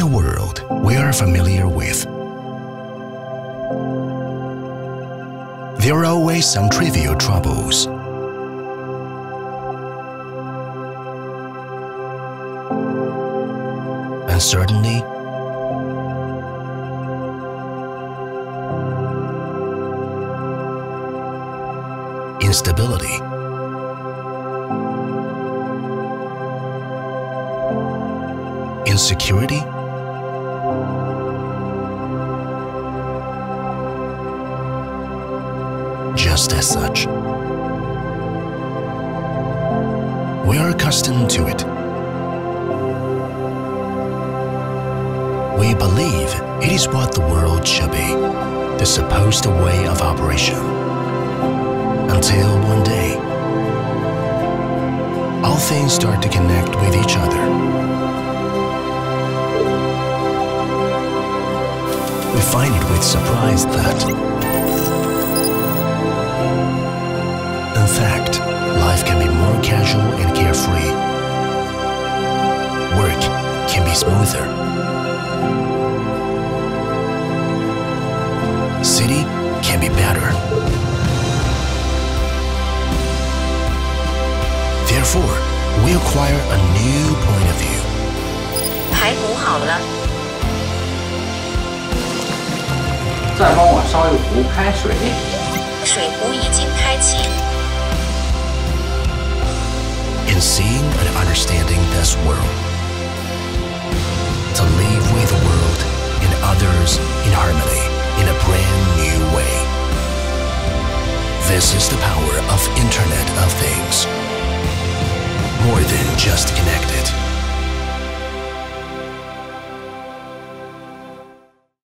in a world we are familiar with. There are always some trivial troubles. Uncertainty, instability. Insecurity? Just as such. We are accustomed to it. We believe it is what the world should be, the supposed way of operation. Until one day, all things start to connect with each other. We find it with surprise that, fact, life can be more casual and carefree. Work can be smoother. City can be better. Therefore, we acquire a new point of view. 排骨好了，再帮我烧一壶开水。水壶已经开启。 to seeing and understanding this world, to leave we the world and others in harmony in a brand new way. This is the power of Internet of Things. More than just connected.